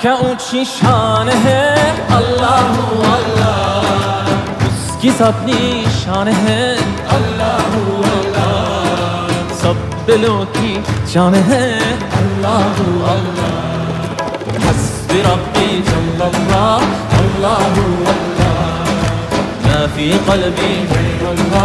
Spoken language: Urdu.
کیا اونچی شان ہے؟ اللہ اللہ۔ اس کی اپنی شان ہے۔ اللہ اللہ۔ سب دلوں کی جان ہے۔ اللہ اللہ۔ حسب ربی جل اللہ اللہ اللہ۔ ما في قلبي غير الله